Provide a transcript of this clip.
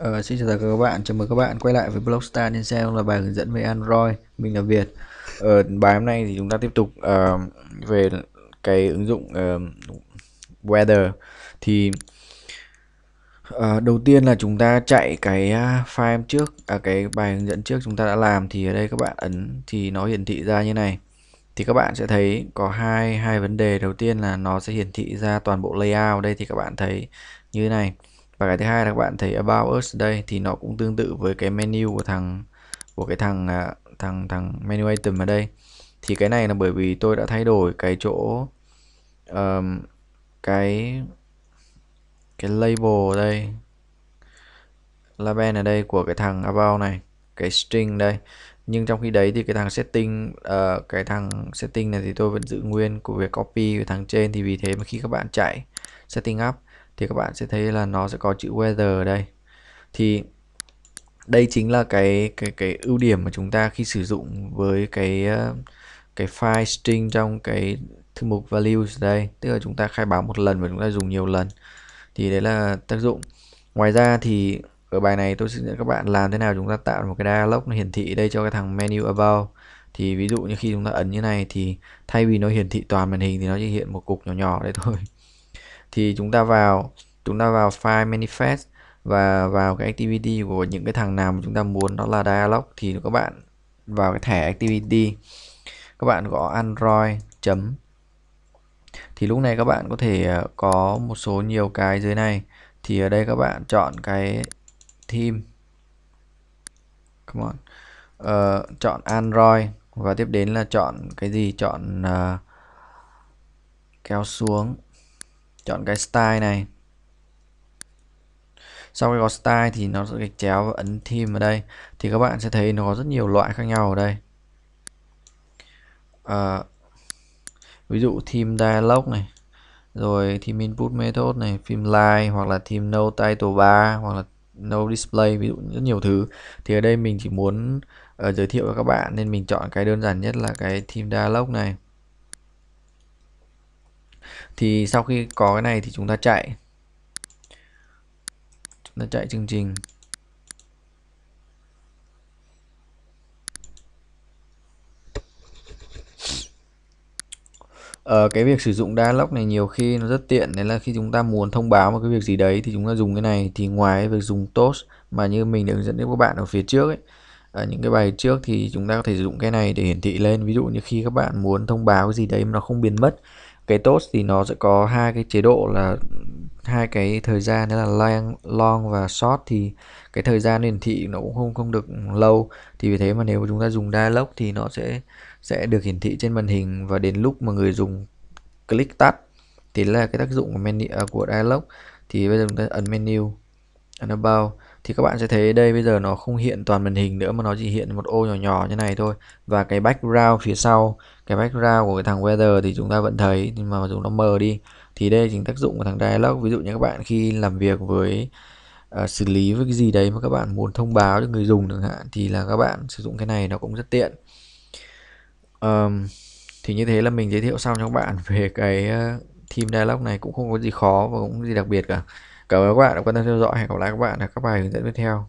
Ờ, xin chào tất cả các bạn, chào mừng các bạn quay lại với Blogstar trên xe là bài hướng dẫn về Android. Mình là Việt. Ở bài hôm nay thì chúng ta tiếp tục uh, về cái ứng dụng uh, Weather. Thì uh, đầu tiên là chúng ta chạy cái à, file trước, à, cái bài hướng dẫn trước chúng ta đã làm thì ở đây các bạn ấn thì nó hiển thị ra như này. Thì các bạn sẽ thấy có hai hai vấn đề. Đầu tiên là nó sẽ hiển thị ra toàn bộ layout. Đây thì các bạn thấy như thế này và cái thứ hai là các bạn thấy about us đây thì nó cũng tương tự với cái menu của thằng của cái thằng à, thằng thằng menu item ở đây. Thì cái này là bởi vì tôi đã thay đổi cái chỗ um, cái cái label ở đây label ở đây của cái thằng about này cái string đây. Nhưng trong khi đấy thì cái thằng setting uh, cái thằng setting này thì tôi vẫn giữ nguyên của việc copy của thằng trên. Thì vì thế mà khi các bạn chạy setting up thì các bạn sẽ thấy là nó sẽ có chữ weather ở đây. Thì đây chính là cái cái cái ưu điểm mà chúng ta khi sử dụng với cái ờ, cái file string trong cái thư mục values đây. Tức là chúng ta khai báo một lần và chúng ta dùng nhiều lần. Thì đấy là tác dụng. Ngoài ra thì ở bài này tôi sẽ dẫn các bạn làm thế nào chúng ta tạo một cái dialog nó hiển thị đây cho cái thằng menu about thì ví dụ như khi chúng ta ấn như này thì thay vì nó hiển thị toàn màn hình thì nó chỉ hiện một cục nhỏ nhỏ đây thôi thì chúng ta vào chúng ta vào file manifest và vào cái activity của những cái thằng nào mà chúng ta muốn đó là dialog. Thì các bạn vào cái thẻ activity các bạn gõ android chấm. Thì lúc này các bạn có thể ờ, có một số nhiều cái dưới này. Thì ở đây các bạn chọn cái theme. Come on. Uh, chọn android và tiếp đến là chọn cái gì? Chọn uh, kéo xuống chọn cái style này. Sau khi có style thì nó sẽ gạch chéo và ấn thêm ở đây. Thì các bạn sẽ thấy nó có rất nhiều loại khác nhau ở đây. À, ví dụ theme dialog này rồi theme input method này theme line hoặc là theme no title bar hoặc là no display ví dụ rất nhiều thứ. Thì ở đây mình chỉ muốn uh, giới thiệu cho các bạn nên mình chọn cái đơn giản nhất là cái theme dialog này thì sau khi có cái này thì chúng ta chạy. Chúng ta chạy chương trình. Ờ, cái việc sử dụng dialog này nhiều khi nó rất tiện đấy là khi chúng ta muốn thông báo một cái việc gì đấy thì chúng ta dùng cái này. Thì ngoài việc dùng toast mà như mình đã hướng dẫn đến các bạn ở phía trước ấy ở những cái bài trước thì chúng ta có thể sử dụng cái này để hiển thị lên. Ví dụ như khi các bạn muốn thông báo cái gì đấy mà nó không biến mất cái tốt thì nó sẽ có hai cái chế độ là hai cái thời gian đó là long, long và short. Thì cái thời gian hiển thị nó cũng không không được lâu. Thì vì thế mà nếu chúng ta dùng dialog thì nó sẽ sẽ được hiển thị trên màn hình. Và đến lúc mà người dùng click tắt thì là cái tác dụng của menu à, của dialog. Thì bây giờ chúng ta ấn menu ấn about thì các bạn sẽ thấy đây bây giờ nó không hiện toàn màn hình nữa mà nó chỉ hiện một ô nhỏ nhỏ như này thôi. Và cái background phía sau cái background của cái thằng weather thì chúng ta vẫn thấy nhưng mà dùng nó mờ đi. Thì đây chính tác dụng của thằng dialog. Ví dụ như các bạn khi làm việc với uh, xử lý với cái gì đấy mà các bạn muốn thông báo cho người dùng chẳng hạn thì là các bạn sử dụng cái này nó cũng rất tiện. Um, thì như thế là mình giới thiệu xong cho các bạn về cái uh, theme dialog này. Cũng không có gì khó và cũng không gì đặc biệt cả cảm ơn các bạn đã quan tâm theo dõi. Hẹn gặp lại các bạn ở các bài hướng dẫn tiếp theo.